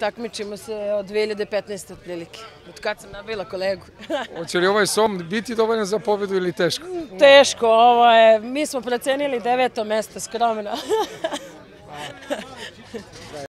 Takmičimo se od 2015. otprilike, od kad sam nabila kolegu. Hoće li ovaj som biti dovoljan za pobedu ili teško? Teško, ovo je, mi smo procenili deveto mesto, skromno.